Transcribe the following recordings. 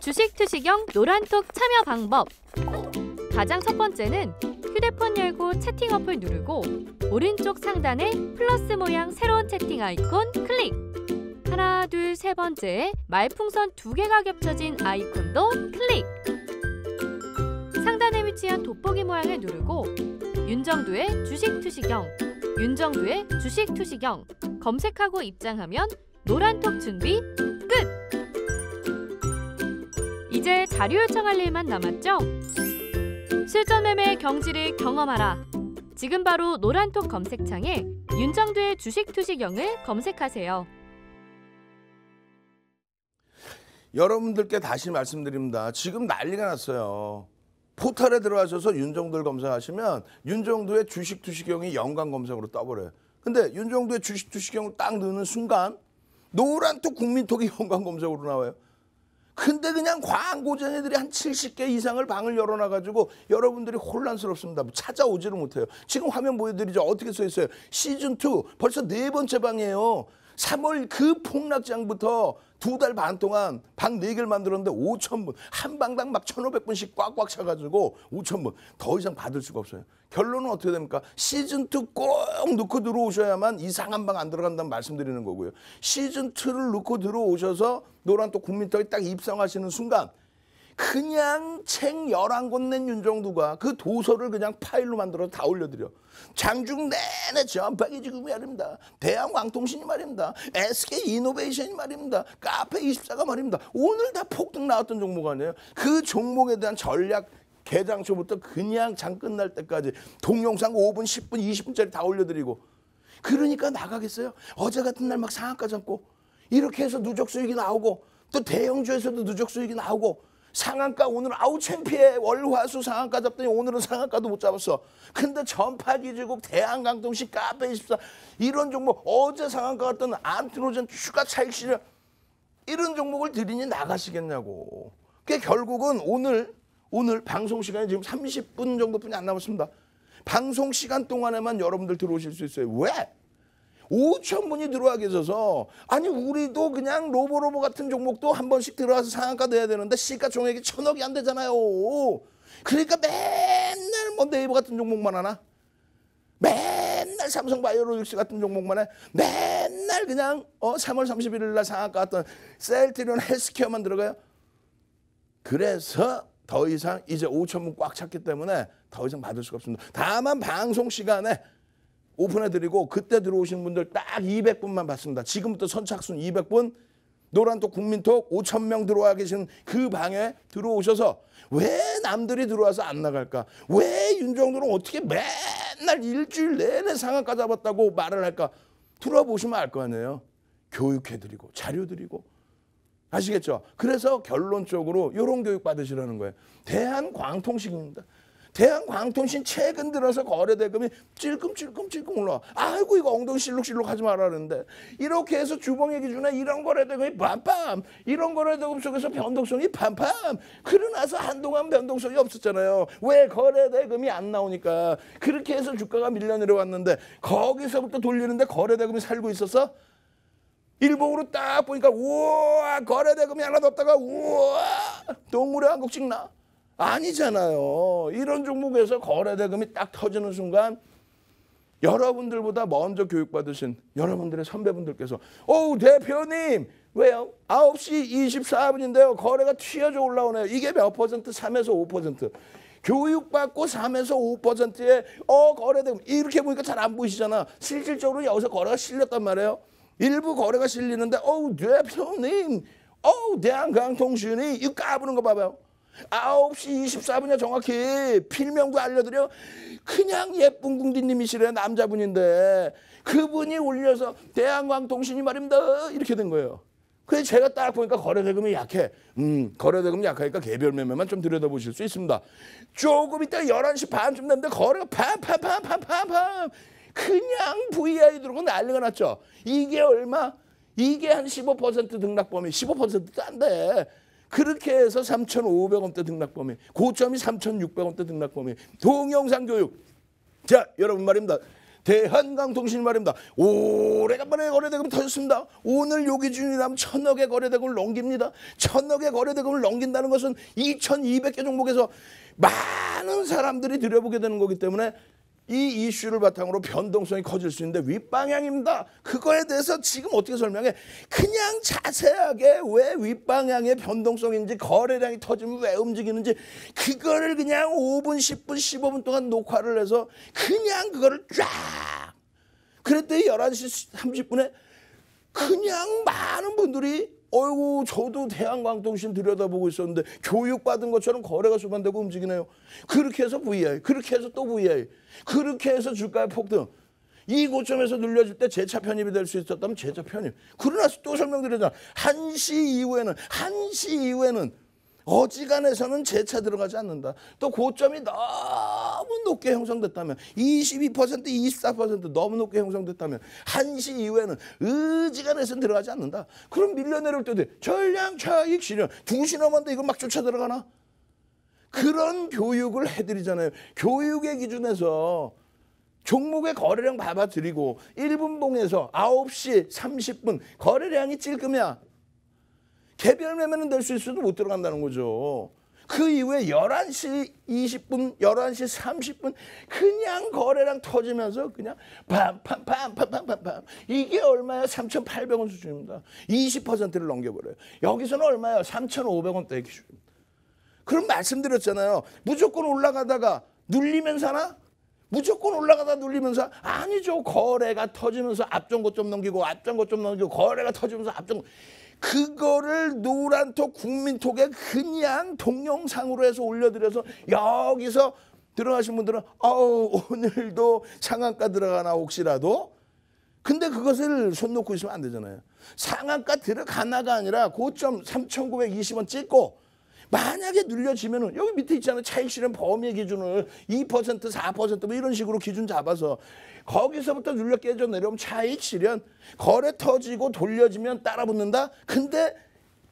주식 투시경 노란톡 참여 방법. 가장 첫 번째는 휴대폰 열고 채팅 어플 누르고 오른쪽 상단에 플러스 모양 새로운 채팅 아이콘 클릭. 하나, 둘, 세 번째 말풍선 두 개가 겹쳐진 아이콘도 클릭. 상단에 위치한 돋보기 모양을 누르고 윤정두의 주식 투시경, 윤정두의 주식 투시경 검색하고 입장하면 노란톡 준비 끝. 이제 자료 요청할 일만 남았죠? 실전 매매 경지를 경험하라. 지금 바로 노란톡 검색창에 윤정두의 주식 투시경을 검색하세요. 여러분들께 다시 말씀드립니다. 지금 난리가 났어요. 포털에 들어가셔서 윤정두를 검색하시면 윤정두의 주식 투시경이 연관 검색으로 떠버려요. 근데 윤정두의 주식 투시경을 딱 넣는 순간 노란톡 국민톡이 연관 검색으로 나와요. 근데 그냥 광고쟁이들이 한 70개 이상을 방을 열어놔가지고 여러분들이 혼란스럽습니다. 찾아오지를 못해요. 지금 화면 보여드리죠. 어떻게 써 있어요? 시즌2 벌써 네 번째 방이에요. 3월 그 폭락장부터 두 달 반 동안 방 네 개를 만들었는데 5천 분, 한 방당 막 1,500분씩 꽉꽉 차가지고 5천 분. 더 이상 받을 수가 없어요. 결론은 어떻게 됩니까? 시즌2 꼭 넣고 들어오셔야만 이상한 방 안 들어간다는 말씀드리는 거고요. 시즌2를 넣고 들어오셔서 노란 또 국민떡이 딱 입성하시는 순간 그냥 책 11권 낸 윤정두가 그 도서를 그냥 파일로 만들어서 다 올려드려. 장중 내내 전파기 지금 말입니다. 대한광통신이 말입니다. SK 이노베이션이 말입니다. 카페24가 말입니다. 오늘 다 폭등 나왔던 종목 아니에요. 그 종목에 대한 전략 개장 초부터 그냥 장 끝날 때까지 동영상 5분, 10분, 20분짜리 다 올려드리고 그러니까 나가겠어요. 어제 같은 날 막 상한가 잡고 이렇게 해서 누적 수익이 나오고 또 대형주에서도 누적 수익이 나오고 상한가 오늘 아우 챔피에 월화수 상한가 잡더니 오늘은 상한가도 못 잡았어. 근데 전파기지국 대한강동시 카페24 이런 종목 어제 상한가 갔던 안트로젠 추가 차익 실현 이런 종목을 드리니 나가시겠냐고. 그게 결국은 오늘 오늘 방송 시간이 지금 30분 정도뿐이 안 남았습니다. 방송 시간 동안에만 여러분들 들어오실 수 있어요. 왜? 5천 분이 들어와 계셔서 아니 우리도 그냥 로보로보 같은 종목도 한 번씩 들어와서 상한가 내야 되는데 시가총액이 천억이 안 되잖아요. 그러니까 맨날 뭐 네이버 같은 종목만 하나? 맨날 삼성 바이오로직스 같은 종목만 해. 맨날 그냥 어 3월 31일 날 상한가 갔던 셀트리온 헬스케어만 들어가요. 그래서 더 이상 이제 5천 분 꽉 찼기 때문에 더 이상 받을 수가 없습니다. 다만 방송 시간에 오픈해드리고 그때 들어오신 분들 딱 200분만 받습니다. 지금부터 선착순 200분 노란톡 국민톡 5천 명 들어와 계신 그 방에 들어오셔서 왜 남들이 들어와서 안 나갈까? 왜 윤정도는 어떻게 맨날 일주일 내내 상한가 잡았다고 말을 할까? 들어보시면 알 거 아니에요. 교육해드리고 자료드리고 아시겠죠? 그래서 결론적으로 이런 교육 받으시라는 거예요. 대한 광통식입니다. 대한광통신 최근 들어서 거래대금이 찔끔찔끔찔끔 올라와. 아이고 이거 엉덩이 실룩실룩 하지 말라는데. 이렇게 해서 주봉의 기준에 이런 거래대금이 빰빰. 이런 거래대금 속에서 변동성이 빰빰 그러나서 한동안 변동성이 없었잖아요. 왜 거래대금이 안 나오니까. 그렇게 해서 주가가 밀려 내려왔는데 거기서부터 돌리는데 거래대금이 살고 있어서 일봉으로 딱 보니까 우와 거래대금이 하나도 없다가 우와 동물의 한국 찍나 아니잖아요. 이런 종목에서 거래 대금이 딱 터지는 순간 여러분들보다 먼저 교육받으신 여러분들의 선배분들께서 어우 대표님 왜요? 9시 24분인데요. 거래가 튀어져 올라오네요. 이게 몇 퍼센트? 3에서 5%. 교육받고 3에서 5%의 어 거래대금 이렇게 보니까 잘 안 보이시잖아. 실질적으로 여기서 거래가 실렸단 말이에요. 일부 거래가 실리는데 어우 대표님 어우 대한강통신이 이거 까부는 거 봐봐요. 9시 24분이야 정확히. 필명도 알려드려. 그냥 예쁜 궁디님이시래 남자분인데. 그분이 올려서 대한광통신이 말입니다. 이렇게 된 거예요. 그래서 제가 딱 보니까 거래대금이 약해. 음 거래대금이 약하니까 개별 매매만 좀 들여다보실 수 있습니다. 조금 이따 11시 반쯤 됐는데 거래가 팜팜팜팜팜팜. 그냥 VI 들어오고 난리가 났죠. 이게 얼마? 이게 한 15% 등락범위 15%도 안돼 그렇게 해서 3,500원대 등락범위, 고점이 3,600원대 등락범위, 동영상 교육. 자, 여러분 말입니다. 대한강통신 말입니다. 오래간만에 거래대금 터졌습니다. 오늘 요 기준이라면 천억의 거래대금을 넘깁니다. 천억의 거래대금을 넘긴다는 것은 2,200개 종목에서 많은 사람들이 들여보게 되는 거기 때문에 이 이슈를 바탕으로 변동성이 커질 수 있는데 윗방향입니다. 그거에 대해서 지금 어떻게 설명해? 그냥 자세하게 왜 윗방향의 변동성인지 거래량이 터지면 왜 움직이는지 그거를 그냥 5분, 10분, 15분 동안 녹화를 해서 그냥 그거를 쫙 그랬더니 11시 30분에 그냥 많은 분들이 어이구 저도 대한광통신 들여다보고 있었는데 교육받은 것처럼 거래가 수반되고 움직이네요. 그렇게 해서 VI, 그렇게 해서 또 VI, 그렇게 해서 주가의 폭등. 이 고점에서 눌려질 때 재차 편입이 될 수 있었다면 재차 편입. 그러나 또 설명드리잖아. 1시 이후에는 1시 이후에는 어지간해서는 재차 들어가지 않는다. 또 고점이 너무 높게 형성됐다면 22% 24% 너무 높게 형성됐다면 1시 이후에는 의지간해서는 들어가지 않는다. 그럼 밀려 내려올 때 돼. 전량 차익 실현. 2시 넘었는데 이거 막 쫓아 들어가나? 그런 교육을 해드리잖아요. 교육의 기준에서 종목의 거래량 봐봐드리고 1분봉에서 9시 30분 거래량이 찔끔이야. 개별 매매는 될 수 있어도 못 들어간다는 거죠. 그 이후에 11시 20분, 11시 30분 그냥 거래량 터지면서 그냥 팜팜팜팜팜팜 이게 얼마야? 3,800원 수준입니다. 20%를 넘겨버려요. 여기서는 얼마야? 3,500원대 기준입니다. 그럼 말씀드렸잖아요. 무조건 올라가다가 눌리면 사나? 무조건 올라가다 눌리면서 아니죠. 거래가 터지면서 앞전고 좀 넘기고 앞전고 좀 넘기고 거래가 터지면서 앞전고 그거를 노란톡 국민톡에 그냥 동영상으로 해서 올려드려서 여기서 들어가신 분들은 아우 오늘도 상한가 들어가나 혹시라도 근데 그것을 손 놓고 있으면 안 되잖아요. 상한가 들어가나가 아니라 고점 3,920원 찍고 만약에 눌려지면은 여기 밑에 있잖아요. 차익 실현 범위 기준을 2% 4%뭐 이런 식으로 기준 잡아서 거기서부터 눌려 깨져 내려오면 차익 실현 거래 터지고 돌려지면 따라 붙는다. 근데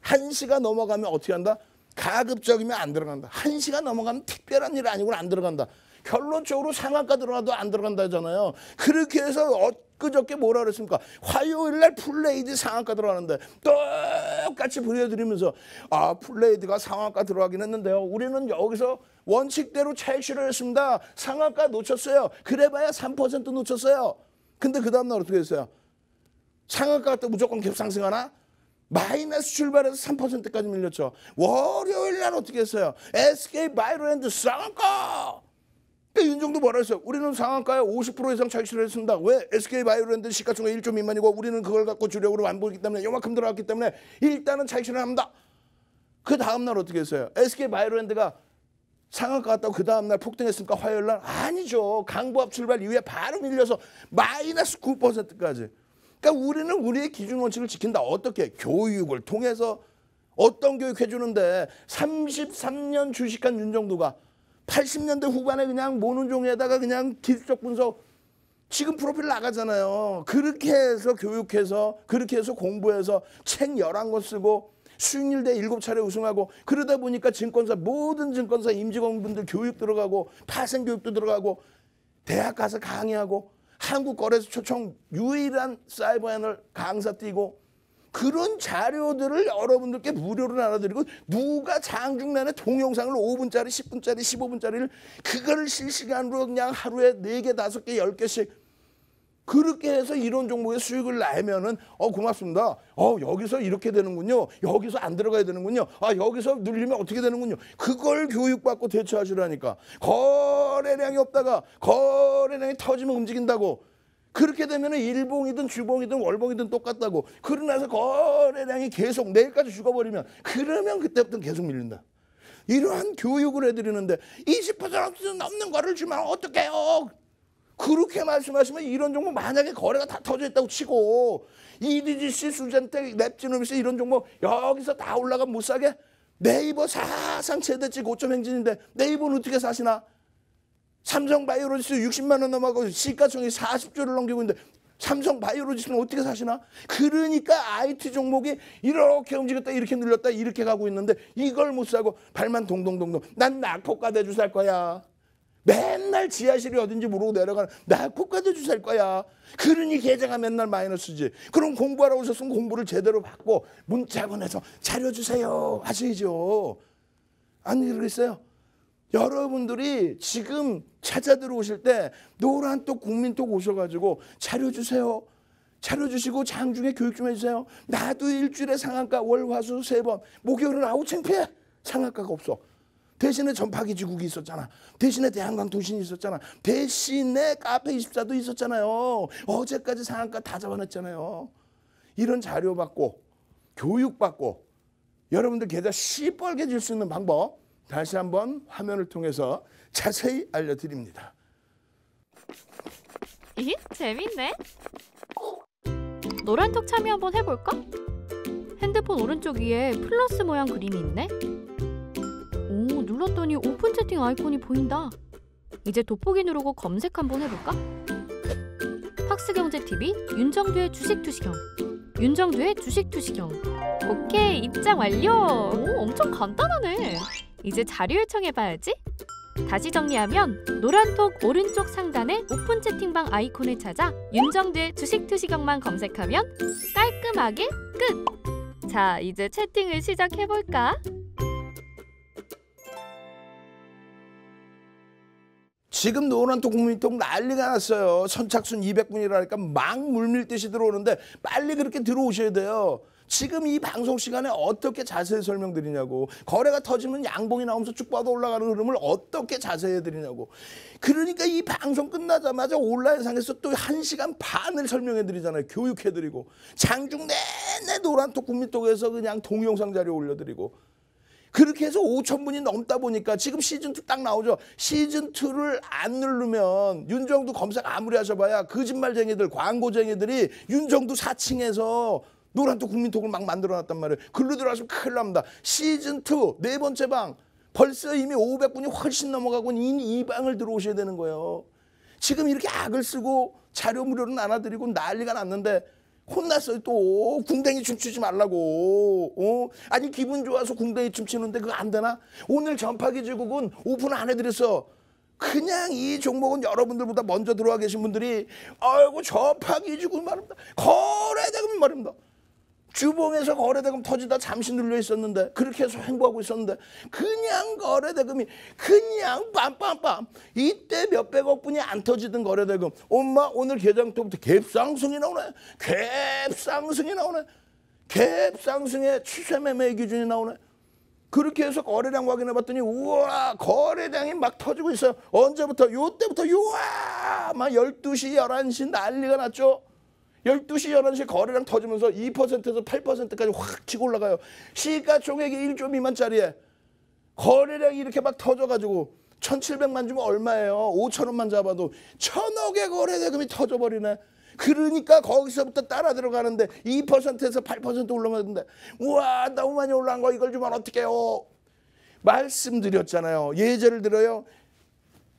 한 시가 넘어가면 어떻게 한다? 가급적이면 안 들어간다. 한 시가 넘어가면 특별한 일 아니고는 안 들어간다. 결론적으로 상한가 들어가도 안 들어간다 하잖아요. 그렇게 해서 엊그저께 뭐라 그랬습니까? 화요일 날 플레이드 상한가 들어가는데 똑같이 보여드리면서 아 플레이드가 상한가 들어가긴 했는데요. 우리는 여기서 원칙대로 차익 실현했습니다. 상한가 놓쳤어요. 그래봐야 3% 놓쳤어요. 근데 그 다음날 어떻게 했어요? 상한가 때 무조건 갭상승하나? 마이너스 출발해서 3%까지 밀렸죠. 월요일 날 어떻게 했어요? SK 바이오랜드 상한가! 그때 윤종도 뭐라 했어요? 우리는 상한가에 50% 이상 차익 실현했습니다. 왜? SK 바이오랜드 시가총액 1조 미만이고 우리는 그걸 갖고 주력으로 안 보기 때문에 요만큼 들어갔기 때문에 일단은 차익 실현합니다. 그 다음날 어떻게 했어요? SK 바이오랜드가 상한가 갔다고 그 다음날 폭등했습니까? 화요일 날? 아니죠. 강보합 출발 이후에 바로 밀려서 마이너스 9%까지. 그러니까 우리는 우리의 기준 원칙을 지킨다. 어떻게? 교육을 통해서 어떤 교육 해주는데 33년 주식한 윤정도가 80년대 후반에 그냥 모는 종에다가 그냥 기술적 분석 지금 프로필 나가잖아요. 그렇게 해서 교육해서 그렇게 해서 공부해서 책 11권 쓰고 수익률 대 7차례 우승하고 그러다 보니까 증권사 모든 증권사 임직원분들 교육 들어가고 파생 교육도 들어가고 대학 가서 강의하고 한국 거래소 초청 유일한 사이버 애널 강사 뛰고 그런 자료들을 여러분들께 무료로 나눠드리고 누가 장중란에 동영상을 5분짜리, 10분짜리, 15분짜리를 그거를 실시간으로 그냥 하루에 4개, 5개, 10개씩 그렇게 해서 이런 종목의 수익을 내면은 어 고맙습니다. 어 여기서 이렇게 되는군요. 여기서 안 들어가야 되는군요. 아 여기서 눌리면 어떻게 되는군요. 그걸 교육받고 대처하시라니까. 거래량이 없다가 거래량이 터지면 움직인다고. 그렇게 되면 일봉이든 주봉이든 월봉이든 똑같다고. 그러고 나서 거래량이 계속 내일까지 죽어버리면 그러면 그때부터 계속 밀린다. 이러한 교육을 해드리는데 20% 넘는 거를 주면 어떡해요? 그렇게 말씀하시면 이런 종목 만약에 거래가 다 터져 있다고 치고 EDGC, 수젠텍, 랩지노미스 이런 종목 여기서 다 올라가면 못 사게? 네이버 사상 최대치 고점 행진인데 네이버는 어떻게 사시나? 삼성 바이오로지스 60만 원 넘어가고 시가총액 40조를 넘기고 있는데 삼성 바이오로지스는 어떻게 사시나? 그러니까 IT 종목이 이렇게 움직였다 이렇게 눌렸다 이렇게 가고 있는데 이걸 못 사고 발만 동동동동 난 낙폭가 대주 살 거야. 맨날 지하실이 어딘지 모르고 내려가는 나 국가도 주사일 거야. 그러니 계좌가 맨날 마이너스지. 그럼 공부하러 오셨으면 공부를 제대로 받고 문자 보내서 자료 주세요 하셔야죠. 안 그러겠어요? 여러분들이 지금 찾아 들어오실 때 노란 똑 국민똑 오셔가지고 자료 주세요. 자료 주시고 장중에 교육 좀 해주세요. 나도 일주일에 상한가 월화수 세 번. 목요일은 아우 창피해. 상한가가 없어. 대신에 전파기 지국이 있었잖아. 대신에 대한강 도신이 있었잖아. 대신에 카페 24도 있었잖아요. 어제까지 상한가 다 잡아냈잖아요. 이런 자료 받고 교육 받고 여러분들 계좌 시뻘게 줄수 있는 방법 다시 한번 화면을 통해서 자세히 알려드립니다. 이 재밌네. 노란톡 참여 한번 해볼까? 핸드폰 오른쪽 위에 플러스 모양 그림이 있네. 오, 눌렀더니 오픈 채팅 아이콘이 보인다. 이제 돋보기 누르고 검색 한번 해볼까? 팍스경제TV 윤정두의 주식투시경 윤정두의 주식투시경 오케이 입장 완료 오 엄청 간단하네 이제 자료 요청해봐야지 다시 정리하면 노란톡 오른쪽 상단에 오픈 채팅방 아이콘을 찾아 윤정두의 주식 투시경만 검색하면 깔끔하게 끝! 자 이제 채팅을 시작해볼까? 지금 노란톡 국민톡 난리가 났어요. 선착순 200분이라니까 막 물밀듯이 들어오는데 빨리 그렇게 들어오셔야 돼요. 지금 이 방송 시간에 어떻게 자세히 설명드리냐고 거래가 터지면 양봉이 나오면서 쭉 뻗어 올라가는 흐름을 어떻게 자세히 해드리냐고. 그러니까 이 방송 끝나자마자 온라인상에서 또 한시간 반을 설명해드리잖아요. 교육해드리고. 장중 내내 노란톡 국민톡에서 그냥 동영상 자료 올려드리고. 그렇게 해서 5천 분이 넘다 보니까 지금 시즌 2 딱 나오죠. 시즌 2를 안 누르면 윤정두 검색 아무리 하셔봐야 거짓말쟁이들, 광고쟁이들이 윤정두 4층에서 노란톡 국민톡을 막 만들어놨단 말이에요. 글로 들어가시면 큰일 납니다. 시즌 2 네 번째 방 벌써 이미 500분이 훨씬 넘어가고 이미 이 방을 들어오셔야 되는 거예요. 지금 이렇게 악을 쓰고 자료 무료로 나눠드리고 난리가 났는데 혼났어요 또 궁뎅이 춤추지 말라고 어? 아니 기분 좋아서 궁뎅이 춤추는데 그거 안 되나 오늘 전파기지국은 오픈 안 해드렸어 그냥 이 종목은 여러분들보다 먼저 들어와 계신 분들이 아이고 전파기지국 말입니다 거래대금 말입니다 주봉에서 거래대금 터지다 잠시 눌려 있었는데 그렇게 해서 행보하고 있었는데 그냥 거래대금이 그냥 빰빰빰 이때 몇백억 분이 안 터지던 거래대금. 엄마 오늘 개장부터 갭상승이 나오네. 갭상승이 나오네. 갭상승의 추세매매 기준이 나오네. 그렇게 해서 거래량 확인해 봤더니 우와 거래량이 막 터지고 있어요. 언제부터? 요때부터. 우와 막 12시 11시 난리가 났죠 12시, 11시 거래량 터지면서 2%에서 8%까지 확 치고 올라가요. 시가총액이 1조 미만짜리에 거래량이 이렇게 막 터져가지고 1,700만 주면 얼마예요? 5천 원만 잡아도 천억의 거래 대금이 터져버리네. 그러니까 거기서부터 따라 들어가는데 2%에서 8% 올라가는데 우와 너무 많이 올라간 거 이걸 주면 어떡해요? 말씀드렸잖아요. 예제를 들어요.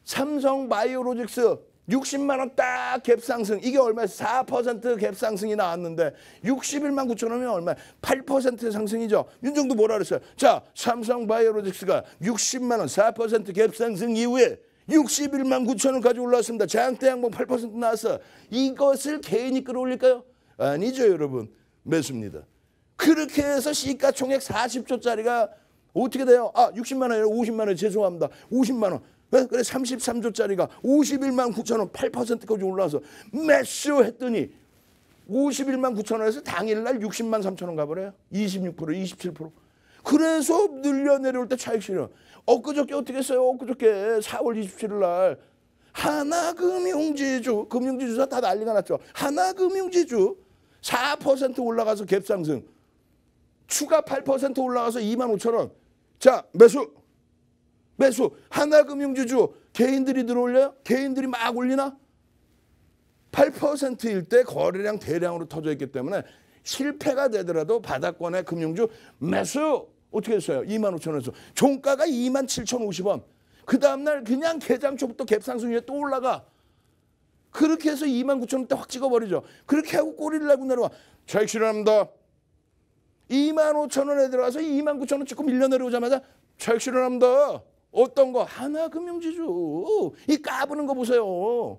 삼성 바이오로직스 60만 원 딱 갭상승 이게 얼마야? 4% 갭상승이 나왔는데 61만 9천 원이면 얼마야? 8% 상승이죠. 윤정도 뭐라 그랬어요? 자 삼성 바이오로직스가 60만 원 4% 갭상승 이후에 61만 9천 원까지 올랐습니다. 장대 양봉 8% 나왔어. 이것을 개인이 끌어올릴까요? 아니죠 여러분. 매수입니다. 그렇게 해서 시가총액 40조짜리가 어떻게 돼요? 아 60만 원이 아니라 50만 원 죄송합니다. 50만 원. 네? 그래 33조짜리가 51만 9천 원 8%까지 올라와서 매수했더니 51만 9천 원에서 당일날 60만 3천 원 가버려요. 26% 27%. 그래서 늘려 내려올 때 차익 실현. 엊그저께 어떻게 했어요? 엊그저께 4월 27일 날 하나금융지주 금융지주사 다 난리가 났죠. 하나금융지주 4% 올라가서 갭상승. 추가 8% 올라가서 2만 5천 원. 자 매수. 매수 하나금융주주 개인들이 들어올려요? 개인들이 막 올리나? 8%일 때 거래량 대량으로 터져 있기 때문에 실패가 되더라도 바닥권의 금융주 매수. 어떻게 했어요? 2만 5천 원에서. 종가가 2만 7천 50원. 그 다음날 그냥 개장 초부터 갭상승 위에 또 올라가. 그렇게 해서 2만 9천 원대 확 찍어버리죠. 그렇게 하고 꼬리를 내고 내려와. 차익 실현합니다. 2만 5천 원에 들어가서 2만 9천 원 찍고 밀려 내려오자마자 차익 실현합니다 어떤 거 하나금융지주 이 까부는 거 보세요.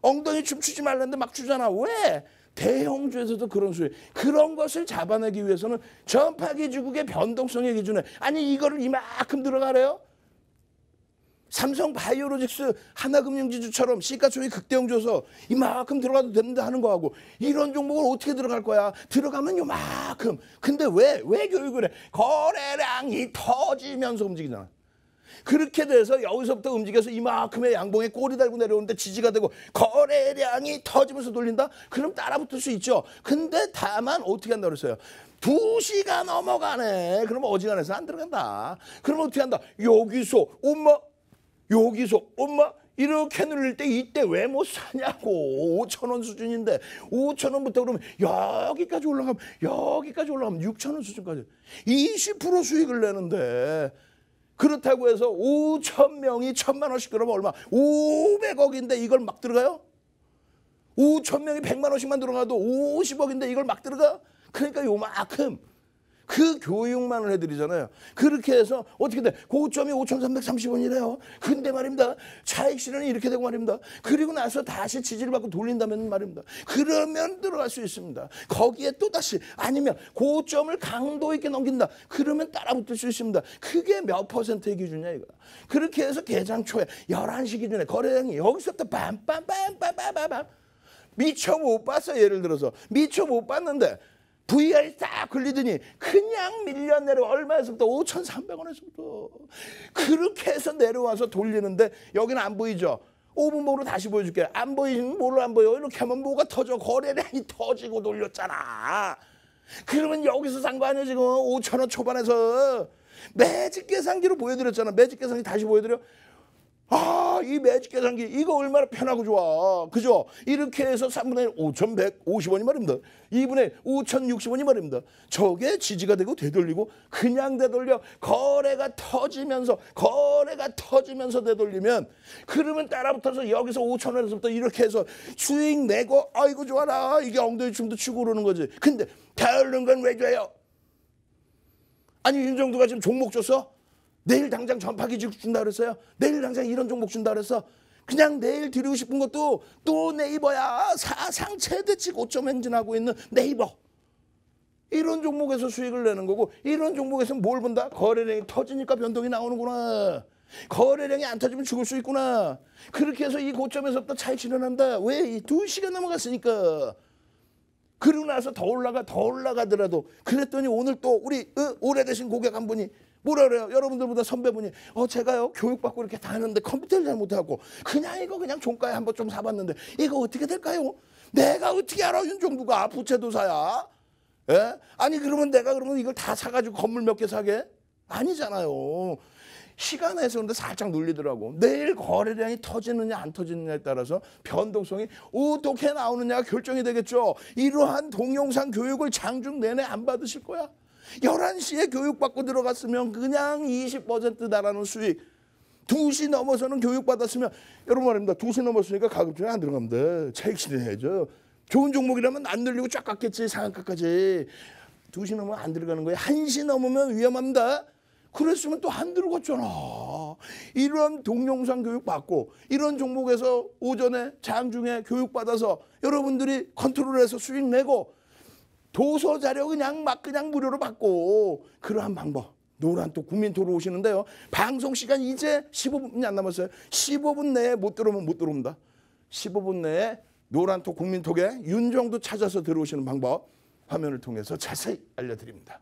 엉덩이 춤추지 말랬는데 막 추잖아. 왜? 대형주에서도 그런 수익 그런 것을 잡아내기 위해서는 전파기 주국의 변동성의 기준에 아니 이거를 이만큼 들어가래요? 삼성 바이오로직스 하나금융지주처럼 시가총액 극대형 줘서 이만큼 들어가도 되는데 하는 거하고 이런 종목을 어떻게 들어갈 거야? 들어가면 요만큼. 근데 왜, 왜 교육을 해? 거래량이 터지면서 움직이잖아. 그렇게 돼서 여기서부터 움직여서 이만큼의 양봉에 꼬리 달고 내려오는데 지지가 되고 거래량이 터지면서 돌린다? 그럼 따라붙을 수 있죠. 근데 다만 어떻게 한다 그랬어요? 두 시가 넘어가네. 그러면 어지간해서 안 들어간다. 그러면 어떻게 한다? 여기서 엄마 여기서 엄마 이렇게 눌릴 때 이때 왜 못 사냐고 5천 원 수준인데 5천 원부터 그러면 여기까지 올라가면 여기까지 올라가면 6천 원 수준까지 20% 수익을 내는데 그렇다고 해서 5천 명이 천만 원씩 그러면 얼마 500억인데 이걸 막 들어가요? 5천 명이 100만 원씩만 들어가도 50억인데 이걸 막 들어가? 그러니까 요만큼 그 교육만을 해드리잖아요. 그렇게 해서 어떻게 돼? 고점이 5,330원이래요. 근데 말입니다. 차익 실현이 이렇게 되고 말입니다. 그리고 나서 다시 지지를 받고 돌린다면 말입니다. 그러면 들어갈 수 있습니다. 거기에 또 다시 아니면 고점을 강도 있게 넘긴다. 그러면 따라붙을 수 있습니다. 그게 몇 퍼센트의 기준이야 이거. 그렇게 해서 개장 초에 11시 기준에 거래량이 여기서부터 빰빰빰빰빰빰빰 미처 못 봤어 예를 들어서 미처 못 봤는데 VR이 딱 걸리더니 그냥 밀려 내려 얼마에서부터 5,300원에서부터 그렇게 해서 내려와서 돌리는데 여기는 안 보이죠. 5분 목으로 다시 보여줄게. 안 보이면 뭘로 안 보여? 이렇게 하면 뭐가 터져? 거래량이 터지고 돌렸잖아. 그러면 여기서 산 거 아니야 지금 5천 원 초반에서 매직 계산기로 보여드렸잖아. 매직 계산기 다시 보여드려. 아, 이 매직 계산기 이거 얼마나 편하고 좋아. 그죠? 이렇게 해서 3분의 1 5,150원이 말입니다. 2분의 1 5,060원이 말입니다. 저게 지지가 되고 되돌리고 그냥 되돌려 거래가 터지면서 거래가 터지면서 되돌리면 그러면 따라붙어서 여기서 5,000원에서부터 이렇게 해서 수익 내고 아이고 좋아라. 이게 엉덩이 춤도 추고 그러는 거지. 근데 다른 건 왜 줘요? 아니 윤정도가 지금 종목 줬어? 내일 당장 전파기 준다 그랬어요. 내일 당장 이런 종목 준다 그랬어. 그냥 내일 드리고 싶은 것도 또 네이버야. 사상 최대치 고점 행진하고 있는 네이버. 이런 종목에서 수익을 내는 거고 이런 종목에서 뭘 본다? 거래량이 터지니까 변동이 나오는구나. 거래량이 안 터지면 죽을 수 있구나. 그렇게 해서 이 고점에서부터 차익 실현한다. 왜? 두 시간 넘어갔으니까. 그러고 나서 더 올라가 더 올라가더라도 그랬더니 오늘 또 우리 어, 오래되신 고객 한 분이 뭐라 그래요? 여러분들보다 선배분이 어 제가요 교육받고 이렇게 다녔는데 컴퓨터를 잘 못하고 그냥 이거 그냥 종가에 한번 좀 사봤는데 이거 어떻게 될까요? 내가 어떻게 알아 윤종부가 부채도사야? 예? 아니 그러면 내가 그러면 이걸 다 사가지고 건물 몇 개 사게? 아니잖아요. 시간에서 근데 살짝 눌리더라고. 내일 거래량이 터지느냐 안 터지느냐에 따라서 변동성이 어떻게 나오느냐가 결정이 되겠죠. 이러한 동영상 교육을 장중 내내 안 받으실 거야. 11시에 교육받고 들어갔으면 그냥 20% 달하는 수익. 2시 넘어서는 교육받았으면 여러분 말입니다. 2시 넘었으니까 가급적이 안 들어가면 돼. 차익 실현해야죠. 좋은 종목이라면 안 늘리고 쫙 갔겠지 상한가까지. 2시 넘으면 안 들어가는 거예요. 1시 넘으면 위험합니다. 그랬으면 또 안 들어갔잖아. 이런 동영상 교육 받고 이런 종목에서 오전에 장중에 교육 받아서 여러분들이 컨트롤해서 수익 내고 도서 자료 그냥 막 그냥 무료로 받고 그러한 방법. 노란 또 국민토로 오시는데요. 방송 시간 이제 15분이 안 남았어요. 15분 내에 못 들어오면 못 들어옵니다. 15분 내에 노란톡 국민톡에 윤정도 찾아서 들어오시는 방법 화면을 통해서 자세히 알려드립니다.